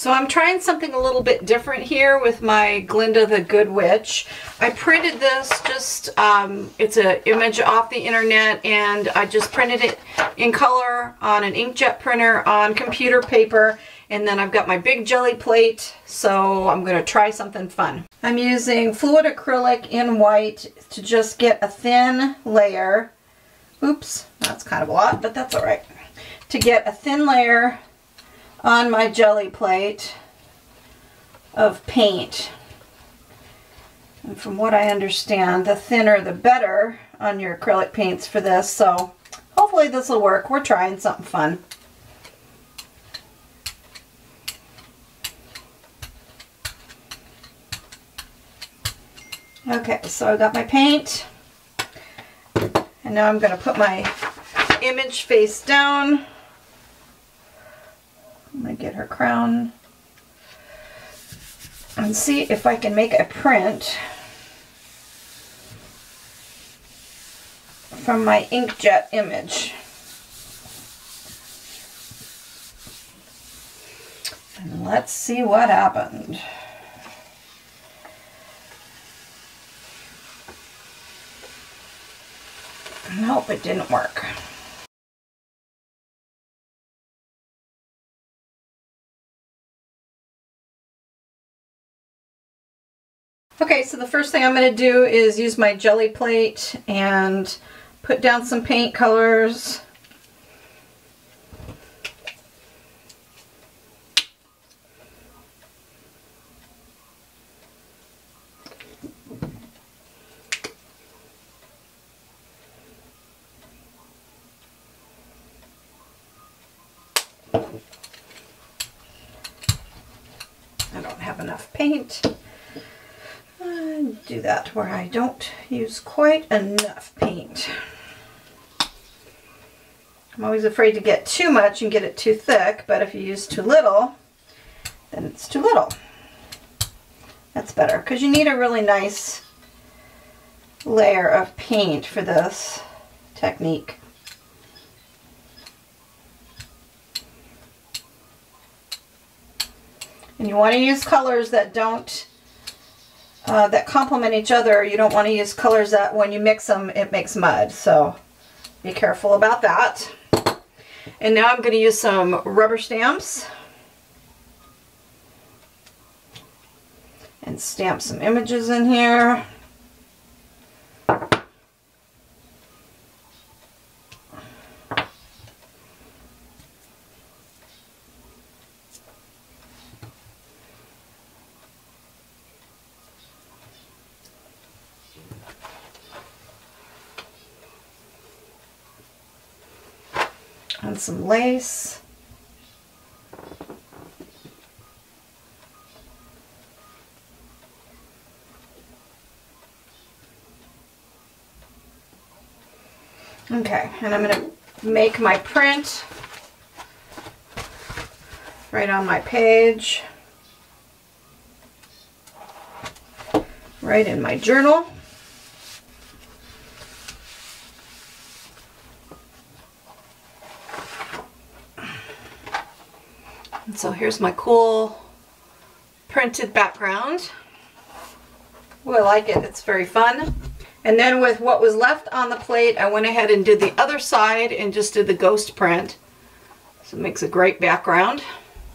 So I'm trying something a little bit different here with my Glinda the Good Witch. I printed this just, um, it's an image off the internet and I just printed it in color on an inkjet printer on computer paper and then I've got my big Gelli plate so I'm going to try something fun. I'm using fluid acrylic in white to just get a thin layer. Oops, that's kind of a lot, but that's all right. To get a thin layer on my Gelli plate of paint. And from what I understand, the thinner the better on your acrylic paints for this. So hopefully this will work. We're trying something fun. Okay, so I got my paint. And now I'm going to put my image face down. I'm going to get her and see if I can make a print from my inkjet image. And let's see what happened. Nope, it didn't work. Okay, so the first thing I'm going to do is use my Gelli plate and put down some paint colors. I don't have enough paint do that where I don't use quite enough paint. I'm always afraid to get too much and get it too thick, but if you use too little, then it's too little. That's better, because you need a really nice layer of paint for this technique. And you want to use colors that don't uh, that complement each other. You don't want to use colors that when you mix them, it makes mud. So be careful about that. And now I'm going to use some rubber stamps. And stamp some images in here. Some lace. Okay, and I'm going to make my print right on my page, right in my journal. And so here's my cool printed background. I like it. It's very fun. And then with what was left on the plate, I went ahead and did the other side and just did the ghost print. So it makes a great background.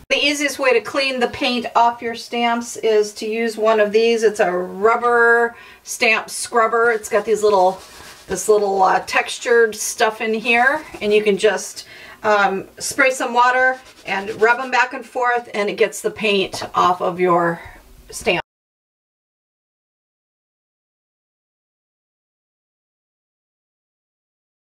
The easiest way to clean the paint off your stamps is to use one of these. It's a rubber stamp scrubber. It's got these little, this little uh, textured stuff in here. And you can just um, spray some water and rub them back and forth and it gets the paint off of your stamp.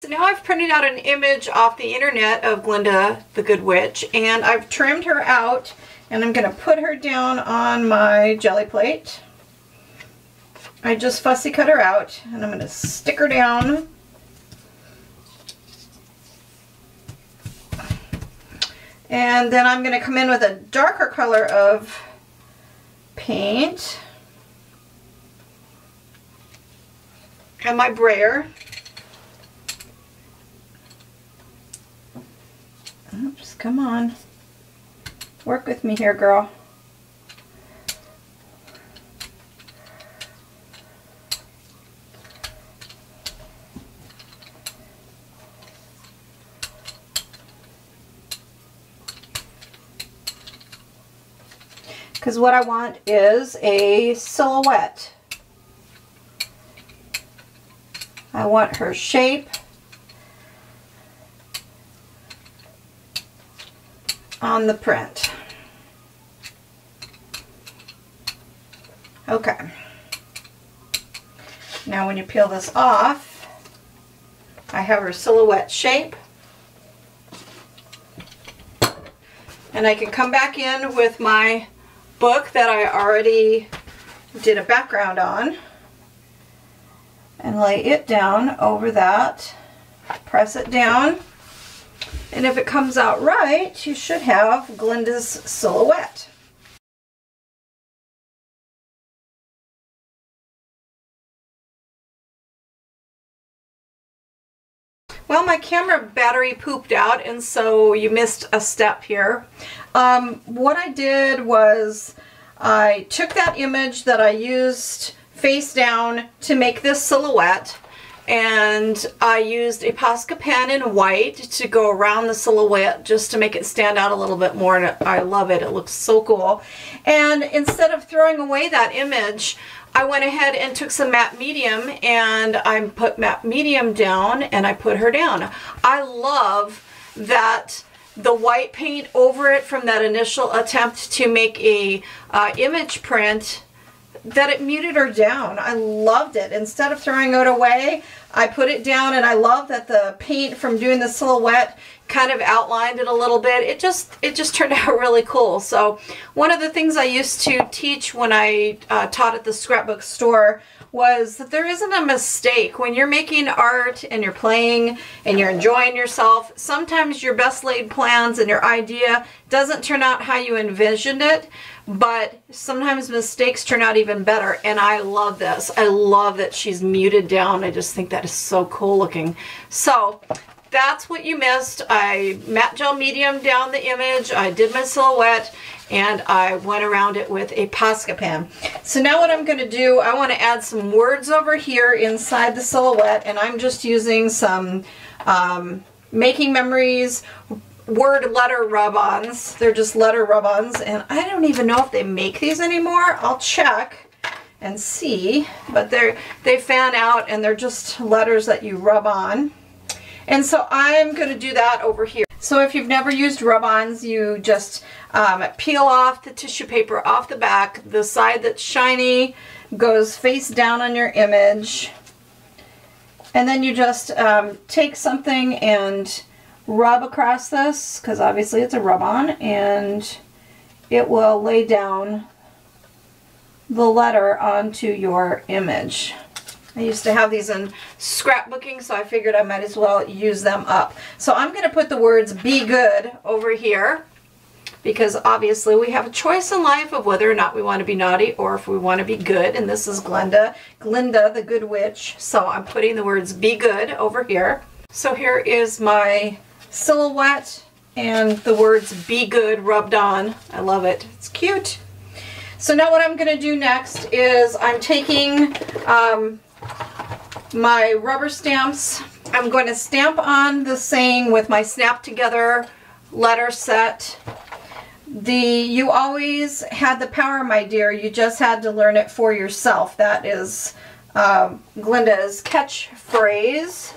So now I've printed out an image off the internet of Glinda the Good Witch and I've trimmed her out and I'm going to put her down on my Gelli plate. I just fussy cut her out and I'm going to stick her down And then I'm going to come in with a darker color of paint. And my brayer. Oops, come on. Work with me here, girl. Because what I want is a silhouette. I want her shape. on the print. Okay. Now when you peel this off, I have her silhouette shape. And I can come back in with my book that I already did a background on and lay it down over that. Press it down. And if it comes out right, you should have Glinda's silhouette. Well, my camera battery pooped out, and so you missed a step here. Um, what I did was I took that image that I used face down to make this silhouette, and I used a Posca pen in white to go around the silhouette just to make it stand out a little bit more, and I love it. It looks so cool. And instead of throwing away that image, I went ahead and took some matte medium and I put matte medium down and I put her down. I love that the white paint over it from that initial attempt to make a uh, image print that it muted her down. I loved it. Instead of throwing it away, I put it down and I love that the paint from doing the silhouette kind of outlined it a little bit. It just it just turned out really cool. So one of the things I used to teach when I uh, taught at the scrapbook store was that there isn't a mistake. When you're making art and you're playing and you're enjoying yourself, sometimes your best laid plans and your idea doesn't turn out how you envisioned it, but sometimes mistakes turn out even better. And I love this. I love that she's muted down. I just think that is so cool looking. So that's what you missed. I matte gel medium down the image. I did my silhouette and I went around it with a Posca pen. So now what I'm going to do, I want to add some words over here inside the silhouette and I'm just using some um, Making Memories word letter rub-ons. They're just letter rub-ons and I don't even know if they make these anymore. I'll check and see, but they're they fan out and they're just letters that you rub on. And so I'm going to do that over here. So if you've never used rub-ons, you just um, peel off the tissue paper off the back. The side that's shiny goes face down on your image. And then you just um, take something and rub across this, because obviously it's a rub-on, and it will lay down the letter onto your image. I used to have these in scrapbooking, so I figured I might as well use them up. So I'm going to put the words be good over here because obviously we have a choice in life of whether or not we want to be naughty or if we want to be good. And this is Glenda, Glinda the Good Witch. So I'm putting the words be good over here. So here is my silhouette and the words be good rubbed on. I love it. It's cute. So now what I'm going to do next is I'm taking um, my rubber stamps. I'm going to stamp on the saying with my snap together letter set. The you always had the power, my dear. You just had to learn it for yourself. That is uh, Glinda's catchphrase.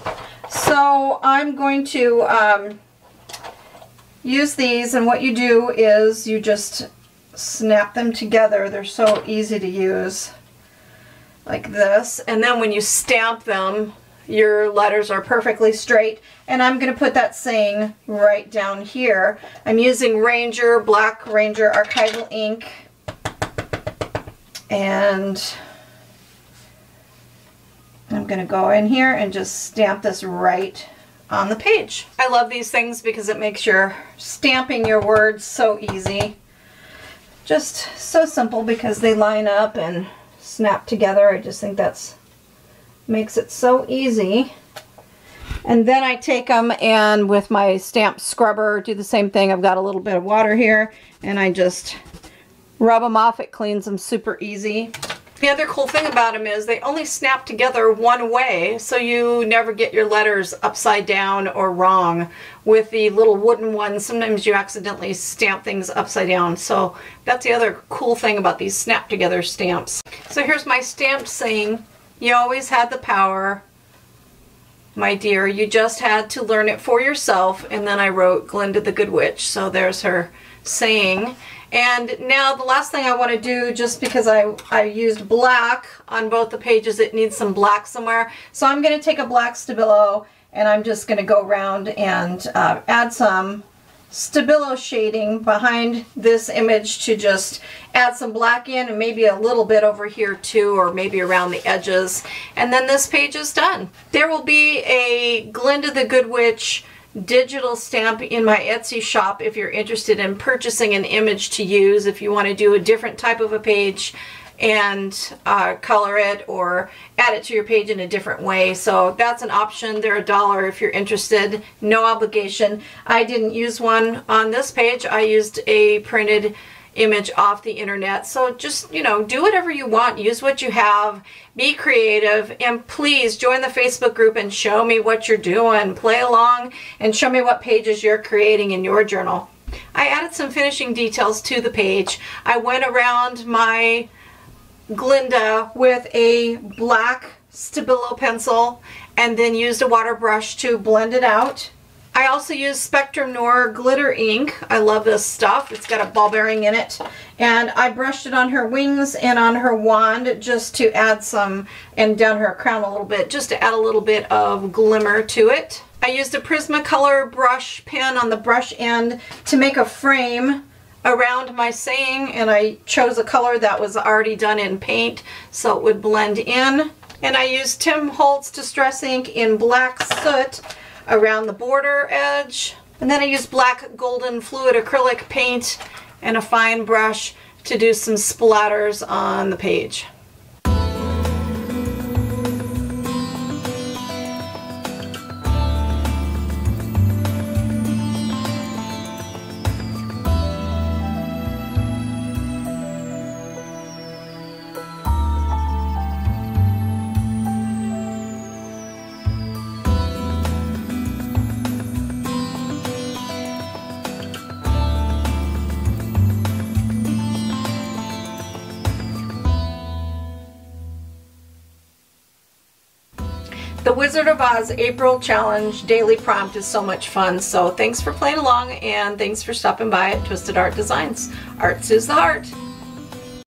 So I'm going to um, use these and what you do is you just snap them together. They're so easy to use like this. And then when you stamp them, your letters are perfectly straight. And I'm going to put that saying right down here. I'm using Ranger, Black Ranger Archival ink. And I'm going to go in here and just stamp this right on the page. I love these things because it makes your stamping your words so easy. Just so simple because they line up and snap together. I just think that's makes it so easy. And then I take them and with my stamp scrubber do the same thing. I've got a little bit of water here and I just rub them off. It cleans them super easy. The other cool thing about them is they only snap together one way, so you never get your letters upside down or wrong. With the little wooden ones, sometimes you accidentally stamp things upside down. So that's the other cool thing about these snap together stamps. So here's my stamp saying, you always had the power, my dear. You just had to learn it for yourself. And then I wrote Glinda the Good Witch. So there's her saying. And now the last thing I want to do, just because I, I used black on both the pages, it needs some black somewhere. So I'm going to take a black Stabilo and I'm just going to go around and uh, add some Stabilo shading behind this image to just add some black in and maybe a little bit over here too or maybe around the edges and then this page is done. There will be a Glinda the Good Witch digital stamp in my Etsy shop if you're interested in purchasing an image to use if you want to do a different type of a page and uh, color it or add it to your page in a different way. So that's an option. They're a dollar if you're interested. No obligation. I didn't use one on this page. I used a printed image off the internet. So just, you know, do whatever you want. Use what you have. Be creative. And please join the Facebook group and show me what you're doing. Play along and show me what pages you're creating in your journal. I added some finishing details to the page. I went around my Glinda with a black Stabilo pencil and then used a water brush to blend it out. I also use Spectrum Noir glitter ink. I love this stuff. It's got a ball bearing in it. And I brushed it on her wings and on her wand just to add some, and down her crown a little bit, just to add a little bit of glimmer to it. I used a Prismacolor brush pen on the brush end to make a frame around my saying and I chose a color that was already done in paint so it would blend in. And I used Tim Holtz Distress Ink in Black Soot around the border edge. And then I used black golden fluid acrylic paint and a fine brush to do some splatters on the page. Wizard of Oz April Challenge Daily Prompt is so much fun, so thanks for playing along and thanks for stopping by at Twisted Art Designs. Art soothes the heart.